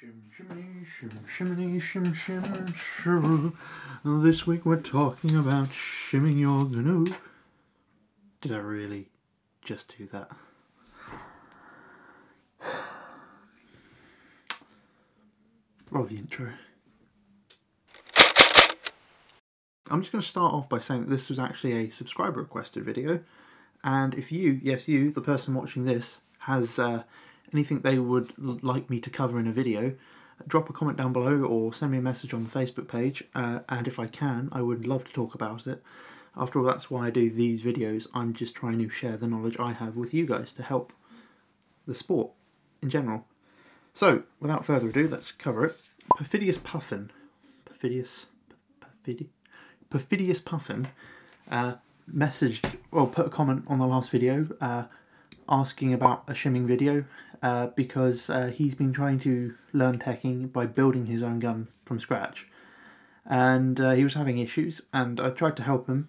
Shim shimmy shim shimmy shim shim shoo. This week we're talking about shimming your canoe. Did I really just do that? Roll the intro. I'm just going to start off by saying that this was actually a subscriber requested video. And if you, yes you, the person watching this, has uh, anything they would like me to cover in a video, drop a comment down below or send me a message on the Facebook page. Uh, and if I can, I would love to talk about it. After all, that's why I do these videos. I'm just trying to share the knowledge I have with you guys to help the sport in general. So, without further ado, let's cover it. Perfidious Puffin. Perfidious. Perfidious. Perfidious Puffin uh, messaged, well, put a comment on the last video uh, asking about a shimming video uh, because uh, he's been trying to learn teching by building his own gun from scratch. And uh, he was having issues, and I tried to help him.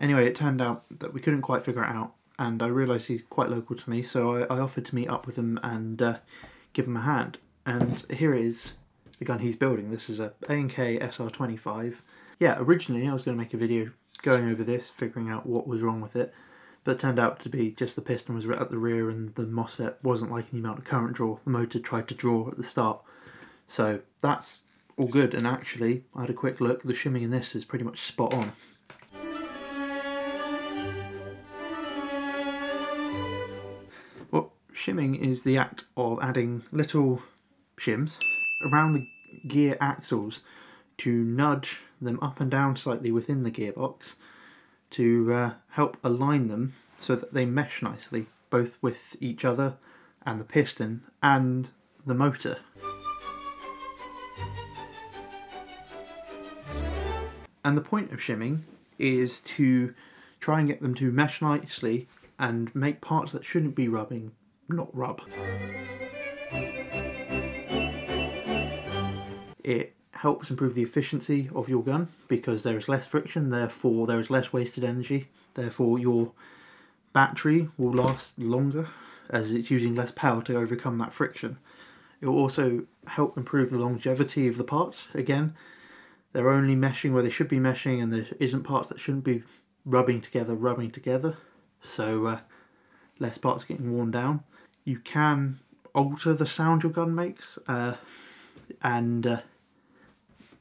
Anyway, it turned out that we couldn't quite figure it out, and I realised he's quite local to me, so I, I offered to meet up with him and uh, give him a hand. And here is the gun he's building. This is a A&K SR25 yeah, originally I was going to make a video going over this, figuring out what was wrong with it, but turned out to be just the piston was at the rear and the MOSFET wasn't liking the amount of current draw the motor tried to draw at the start. So that's all good, and actually I had a quick look, the shimming in this is pretty much spot on. Well, shimming is the act of adding little shims around the gear axles to nudge them up and down slightly within the gearbox to uh, help align them so that they mesh nicely both with each other and the piston and the motor. And the point of shimming is to try and get them to mesh nicely and make parts that shouldn't be rubbing not rub. It helps improve the efficiency of your gun because there is less friction, therefore there is less wasted energy, therefore your battery will last longer as it's using less power to overcome that friction. It will also help improve the longevity of the parts. Again, they're only meshing where they should be meshing and there isn't parts that shouldn't be rubbing together, rubbing together. So uh, less parts getting worn down. You can alter the sound your gun makes uh, and uh,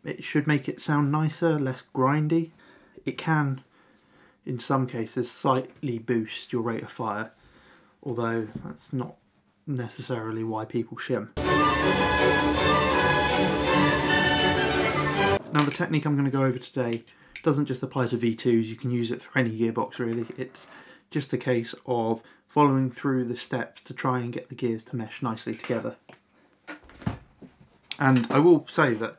it should make it sound nicer, less grindy. It can, in some cases, slightly boost your rate of fire, although that's not necessarily why people shim. Now the technique I'm going to go over today doesn't just apply to V2s, you can use it for any gearbox really. It's just a case of following through the steps to try and get the gears to mesh nicely together. And I will say that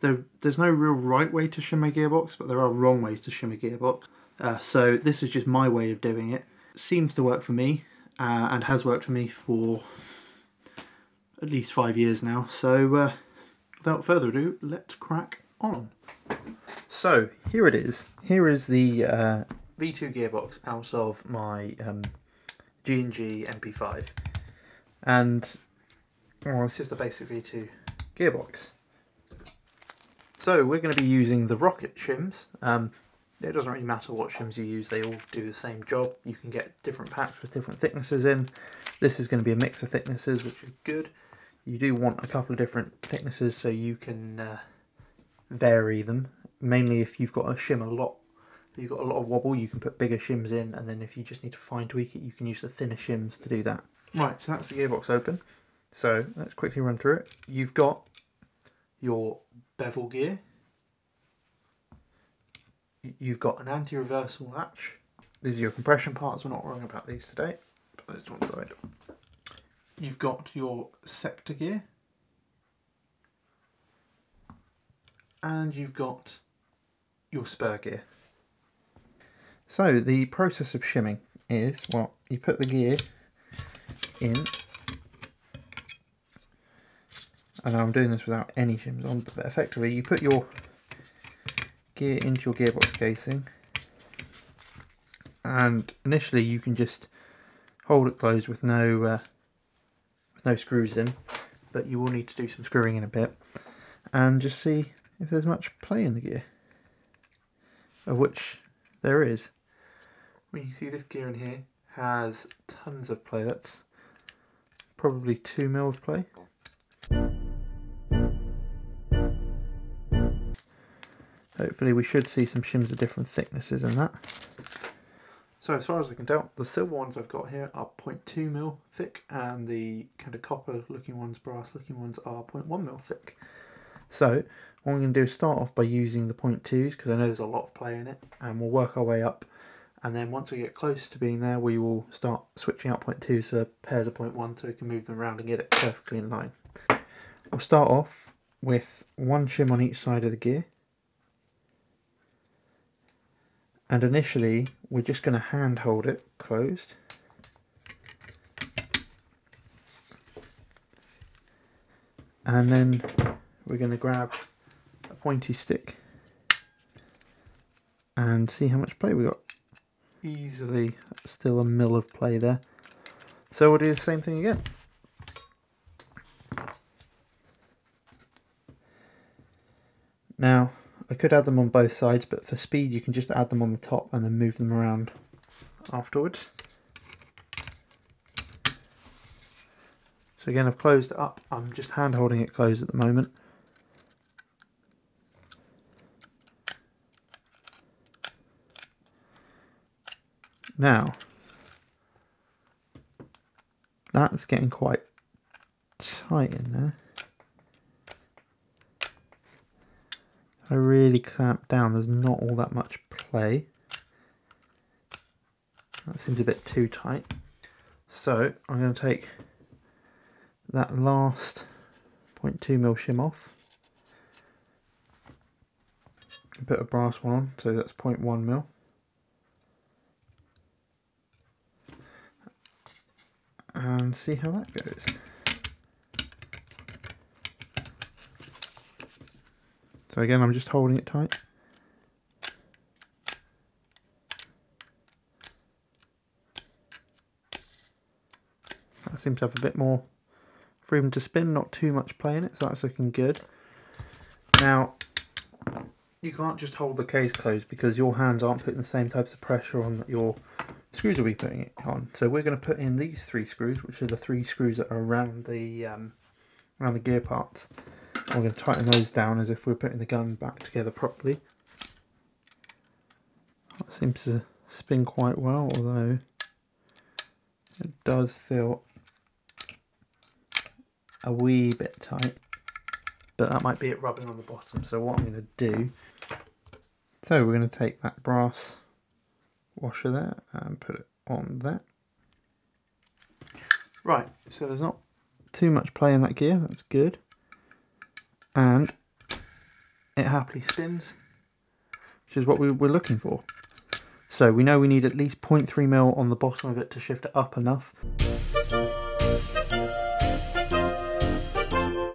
there, there's no real right way to shim a gearbox, but there are wrong ways to shim a gearbox. Uh, so this is just my way of doing it. seems to work for me, uh, and has worked for me for at least five years now. So uh, without further ado, let's crack on. So here it is. Here is the uh, V2 gearbox out of my um, G&G MP5. And well, it's just a basic V2 gearbox. So we're going to be using the rocket shims. Um, it doesn't really matter what shims you use, they all do the same job. You can get different packs with different thicknesses in. This is going to be a mix of thicknesses, which is good. You do want a couple of different thicknesses so you can uh, vary them. Mainly if you've got a shim a lot, if you've got a lot of wobble, you can put bigger shims in, and then if you just need to fine tweak it, you can use the thinner shims to do that. Right, so that's the gearbox open. So let's quickly run through it. You've got your bevel gear. You've got an anti-reversal latch. These are your compression parts. We're not worrying about these today. Put those to one side. You've got your sector gear. And you've got your spur gear. So the process of shimming is, well, you put the gear in Know I'm doing this without any shims on, but effectively you put your gear into your gearbox casing and initially you can just hold it closed with no uh, with no screws in but you will need to do some screwing in a bit and just see if there's much play in the gear, of which there is. When you see this gear in here has tons of play. That's probably two mil of play. Hopefully we should see some shims of different thicknesses in that. So as far as I can tell, the silver ones I've got here are 0.2 mil thick and the kind of copper looking ones, brass looking ones are 0.1 mil thick. So what I'm going to do is start off by using the 0.2s because I know there's a lot of play in it and we'll work our way up and then once we get close to being there we will start switching out 0.2 to pairs of 0.1 so we can move them around and get it perfectly in line. We'll start off with one shim on each side of the gear and initially we're just going to hand hold it closed. And then we're going to grab a pointy stick and see how much play we got. Easily still a mill of play there. So we'll do the same thing again. Now I could add them on both sides, but for speed you can just add them on the top and then move them around afterwards. So again, I've closed it up. I'm just hand holding it closed at the moment. Now, that's getting quite tight in there. I really clamp down, there's not all that much play. That seems a bit too tight. So I'm going to take that last 0.2 mil shim off put a brass one on, so that's 0.1 mil. And see how that goes. Again, I'm just holding it tight. That seems to have a bit more freedom to spin, not too much play in it, so that's looking good. Now, you can't just hold the case closed because your hands aren't putting the same types of pressure on that your screws will be putting it on. So we're going to put in these three screws, which are the three screws that are around the um, around the gear parts. I'm going to tighten those down as if we're putting the gun back together properly. That seems to spin quite well, although it does feel a wee bit tight. But that might be it rubbing on the bottom. So what I'm going to do, so we're going to take that brass washer there and put it on there. Right, so there's not too much play in that gear, that's good and it happily spins, which is what we were looking for. So we know we need at least 0.3 mil on the bottom of it to shift it up enough.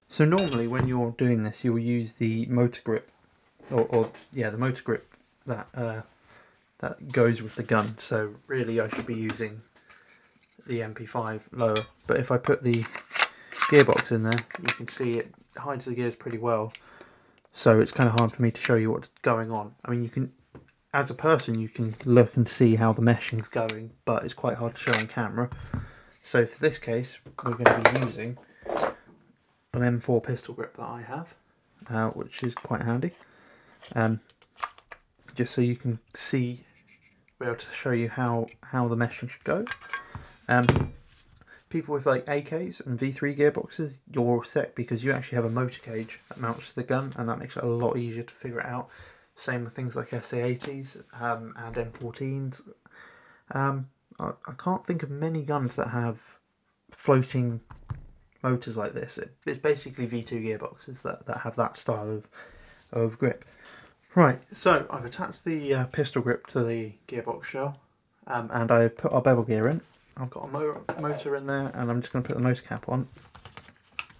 So normally when you're doing this you'll use the motor grip or, or yeah the motor grip that uh, that goes with the gun so really I should be using the MP5 lower but if I put the gearbox in there you can see it hides the gears pretty well. So it's kind of hard for me to show you what's going on. I mean, you can, as a person, you can look and see how the meshing's going, but it's quite hard to show on camera. So for this case, we're going to be using an M4 pistol grip that I have, uh, which is quite handy. Um, just so you can see, be able to show you how, how the meshing should go. Um, people with like AKs and V3 gearboxes, you're set because you actually have a motor cage that mounts to the gun and that makes it a lot easier to figure it out. Same with things like SA80s um, and M14s. Um, I, I, can't think of many guns that have floating motors like this. It, it's basically V2 gearboxes that, that have that style of, of grip. Right, so I've attached the uh, pistol grip to the gearbox shell um, and I've put our bevel gear in I've got a mo motor in there and I'm just going to put the motor cap on.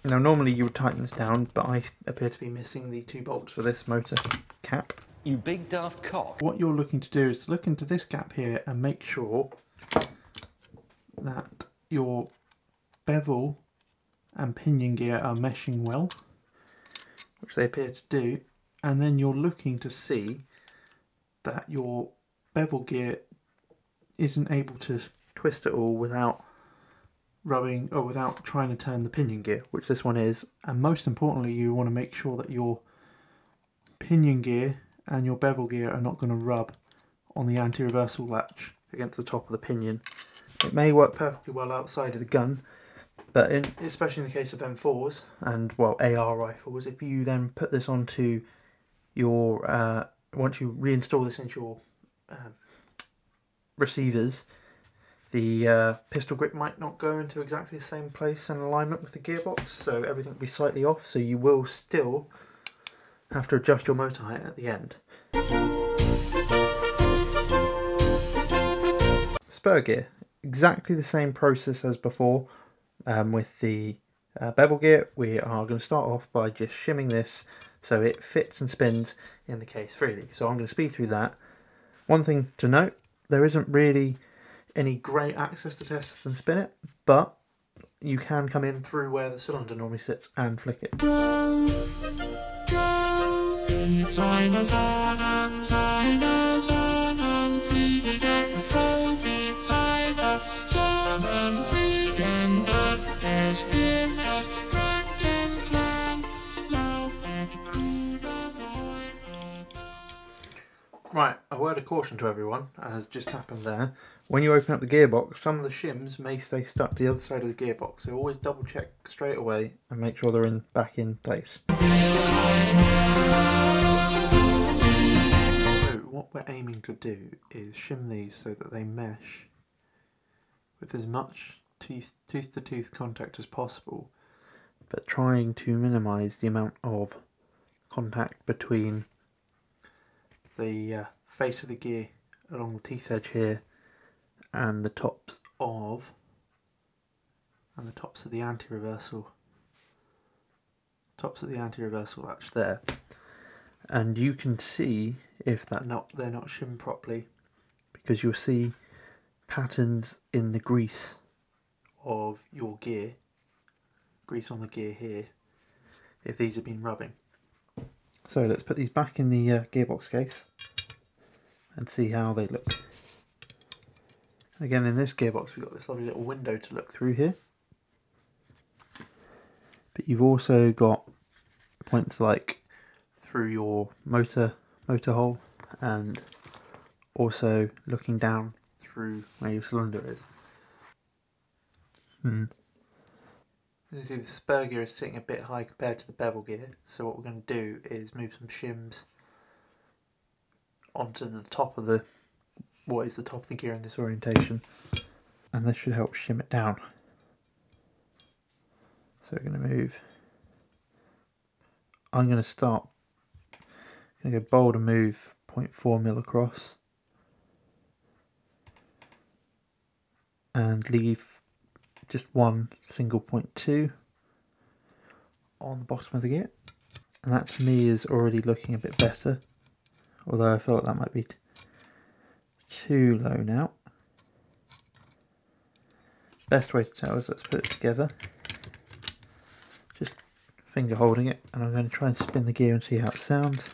Now normally you would tighten this down, but I appear to be missing the two bolts for this motor cap. You big daft cock. What you're looking to do is to look into this gap here and make sure that your bevel and pinion gear are meshing well, which they appear to do, and then you're looking to see that your bevel gear isn't able to twist it all without rubbing or without trying to turn the pinion gear, which this one is. And most importantly, you want to make sure that your pinion gear and your bevel gear are not going to rub on the anti-reversal latch against the top of the pinion. It may work perfectly well outside of the gun, but in, especially in the case of M4s and well AR rifles, if you then put this onto your uh, once you reinstall this into your uh, receivers, the uh, pistol grip might not go into exactly the same place and alignment with the gearbox, so everything will be slightly off. So you will still have to adjust your motor height at the end. Spur gear, exactly the same process as before. Um, with the uh, bevel gear, we are going to start off by just shimming this so it fits and spins in the case freely. So I'm going to speed through that. One thing to note, there isn't really any great access to test and spin it, but you can come in through where the cylinder normally sits and flick it. Word of caution to everyone, as just happened there. When you open up the gearbox, some of the shims may stay stuck to the other side of the gearbox, so always double check straight away and make sure they're in back in place. So what we're aiming to do is shim these so that they mesh with as much tooth to tooth contact as possible, but trying to minimise the amount of contact between the uh, face of the gear along the teeth edge here and the tops of and the tops of the anti-reversal. Tops of the anti-reversal latch there. And you can see if that not they're not shimmed properly. Because you'll see patterns in the grease of your gear grease on the gear here if these have been rubbing. So let's put these back in the uh, gearbox case and see how they look. Again in this gearbox we've got this lovely little window to look through here. But you've also got points like through your motor motor hole and also looking down through where your cylinder is. Hmm. As you see the spur gear is sitting a bit high compared to the bevel gear, so what we're going to do is move some shims onto the top of the what is the top of the gear in this orientation. And this should help shim it down. So we're going to move, I'm going to start, I'm going to go bold and move 0.4 mil across. And leave just one single point two on the bottom of the gear. And that to me is already looking a bit better although I feel like that might be too low now best way to tell is let's put it together just finger holding it and I'm going to try and spin the gear and see how it sounds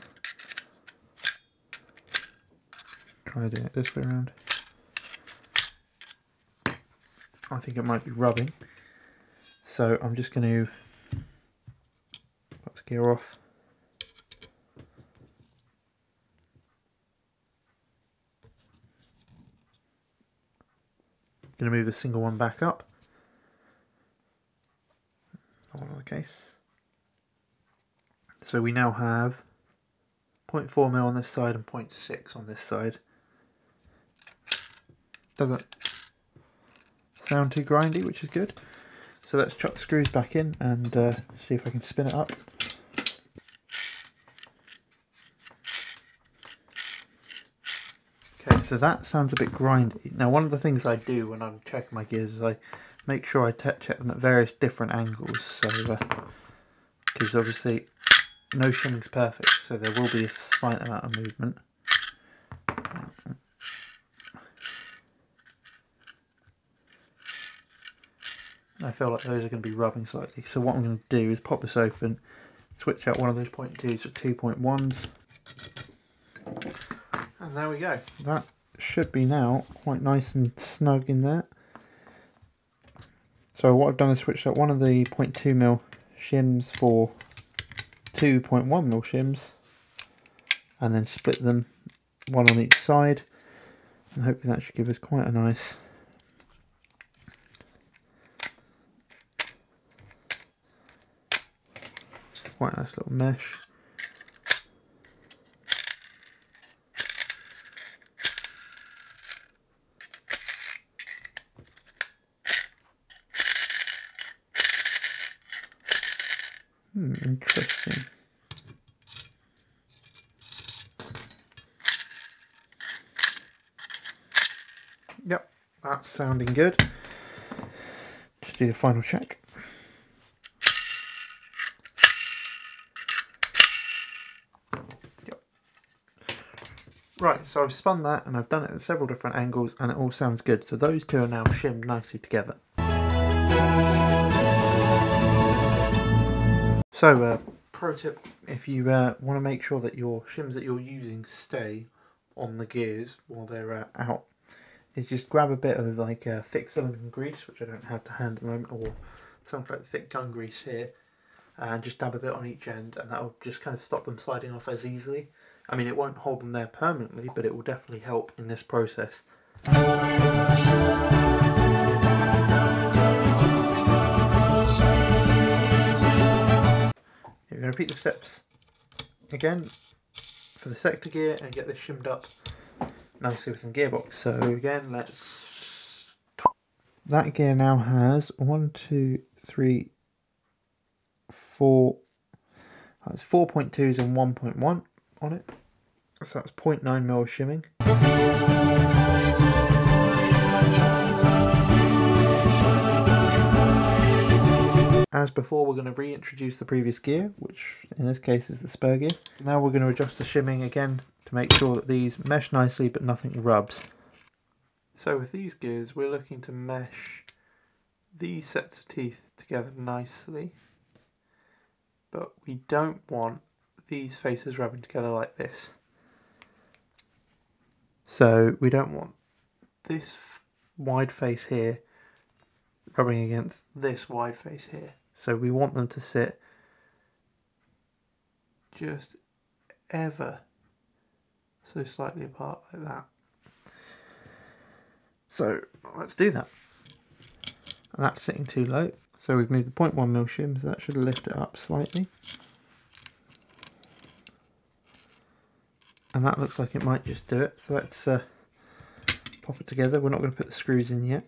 try doing it this way around I think it might be rubbing. So I'm just going to let's gear off. Going to move the single one back up. On the case. So we now have 0.4 mil on this side and 0.6 on this side. Doesn't sound too grindy, which is good. So let's chuck the screws back in and uh, see if I can spin it up. So that sounds a bit grindy. Now one of the things I do when I'm checking my gears is I make sure I check them at various different angles. So, because uh, obviously no shimming's perfect, so there will be a slight amount of movement. I feel like those are going to be rubbing slightly. So what I'm going to do is pop this open, switch out one of those 0.2s for 2.1s. And there we go. That should be now quite nice and snug in there. So what I've done is switched out one of the 0.2mm shims for 2.1mm shims and then split them one on each side and hopefully that should give us quite a nice quite a nice little mesh Hmm, interesting. Yep, that's sounding good. Just do the final check. Yep. Right, so I've spun that and I've done it at several different angles and it all sounds good. So those two are now shimmed nicely together. So, uh, pro tip, if you uh, want to make sure that your shims that you're using stay on the gears while they're uh, out, is just grab a bit of like uh, thick silicone grease, which I don't have to hand at the moment, or something like thick gun grease here, and just dab a bit on each end, and that'll just kind of stop them sliding off as easily. I mean, it won't hold them there permanently, but it will definitely help in this process. Going to repeat the steps again for the sector gear and get this shimmed up nicely within the gearbox. So again, let's... That gear now has one, two, three, four... That's 4.2s and 1.1 on it. So that's 0.9 mil shimming. As before, we're going to reintroduce the previous gear, which in this case is the spur gear. Now we're going to adjust the shimming again to make sure that these mesh nicely but nothing rubs. So with these gears, we're looking to mesh these sets of teeth together nicely, but we don't want these faces rubbing together like this. So we don't want this wide face here rubbing against this wide face here. So we want them to sit just ever so slightly apart like that. So let's do that. And that's sitting too low. So we've moved the 0.1 mil shim, so that should lift it up slightly. And that looks like it might just do it. So let's uh, pop it together. We're not going to put the screws in yet.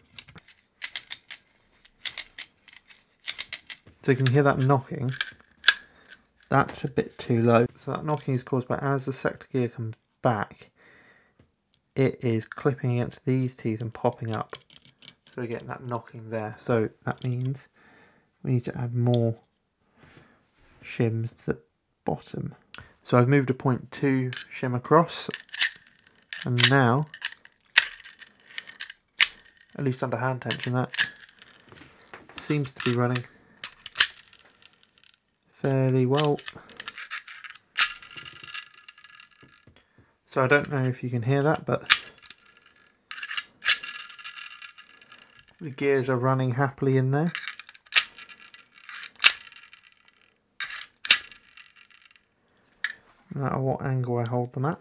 So you can hear that knocking. That's a bit too low. So that knocking is caused by as the sector gear comes back, it is clipping against these teeth and popping up. So we're getting that knocking there. So that means we need to add more shims to the bottom. So I've moved a 0.2 shim across and now, at least under hand tension, that seems to be running fairly well. So I don't know if you can hear that, but the gears are running happily in there. No matter what angle I hold them at,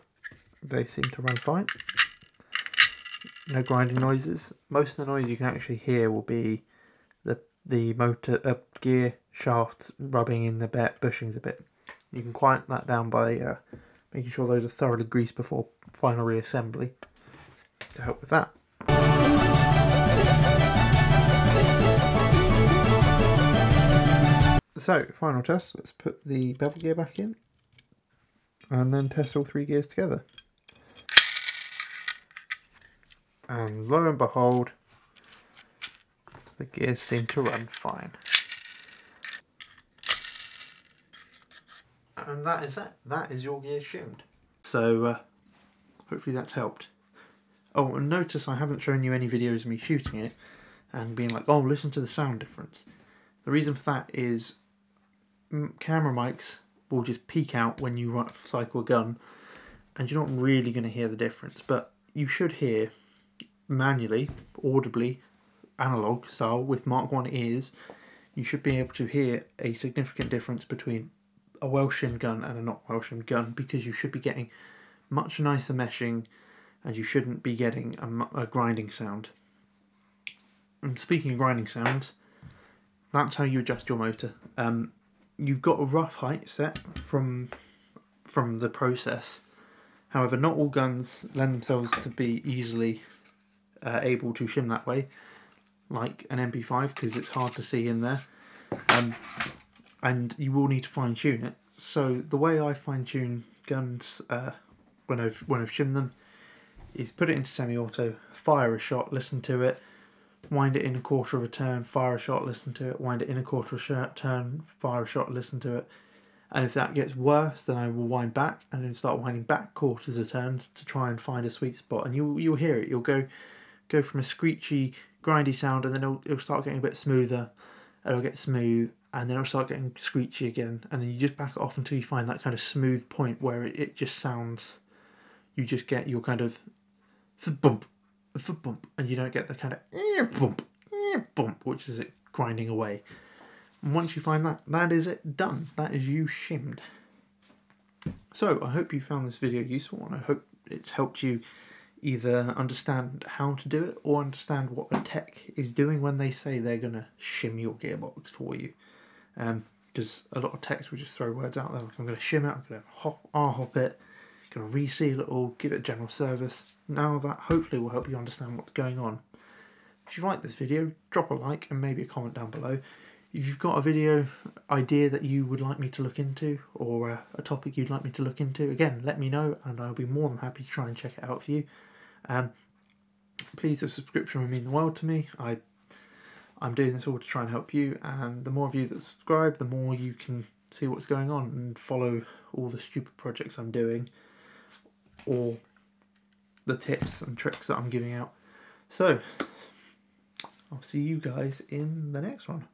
they seem to run fine. No grinding noises. Most of the noise you can actually hear will be the the motor uh, gear shaft rubbing in the bushings a bit. You can quiet that down by uh, making sure those are thoroughly greased before final reassembly to help with that. So, final test, let's put the bevel gear back in and then test all three gears together. And lo and behold, the gears seem to run fine. and that is that. That is your gear shimmed. So uh, hopefully that's helped. Oh, and notice I haven't shown you any videos of me shooting it. and being like, oh, listen to the sound difference. The reason for that is m- camera mics will just peak out when you ri- cycle a gun, and you're not really going to hear the difference. But you should hear manually, audibly, analog style with Mark One ears. You should be able to hear a significant difference between a well gun and a not well gun because you should be getting much nicer meshing, and you shouldn't be getting a, a grinding sound. And speaking of grinding sounds, that's how you adjust your motor. Um, you've got a rough height set from from the process. However, not all guns lend themselves to be easily uh, able to shim that way, like an MP5, because it's hard to see in there. Um, and you will need to fine tune it. So the way I fine tune guns uh, when I've when I've shimmed them is put it into semi-auto, fire a shot, listen to it, wind it in a quarter of a turn, fire a shot, listen to it, wind it in a quarter of a turn, fire a shot, listen to it. And if that gets worse, then I will wind back and then start winding back quarters of turns to try and find a sweet spot. And you'll you'll hear it. You'll go go from a screechy, grindy sound, and then it'll, it'll start getting a bit smoother. It'll get smooth, and then it'll start getting screechy again. And then you just back it off until you find that kind of smooth point where it, it just sounds. You just get your kind of bump, bump, and you don't get the kind of eh, bump, eh, bump, which is it grinding away. And once you find that, that is it done. That is you shimmed. So I hope you found this video useful, and I hope it's helped you either understand how to do it or understand what the tech is doing when they say they're gonna shim your gearbox for you. Because a lot of techs will just throw words out there like I'm gonna shim it, I'm hop, R hop it, gonna reseal it all, give it general service. Now that hopefully will help you understand what's going on. If you like this video, drop a like and maybe a comment down below. If you've got a video idea that you would like me to look into or uh, a topic you'd like me to look into, again, let me know and I'll be more than happy to try and check it out for you. Um, please, a subscription would mean the world to me. I, I'm doing this all to try and help you, and the more of you that subscribe, the more you can see what's going on and follow all the stupid projects I'm doing or the tips and tricks that I'm giving out. So, I'll see you guys in the next one.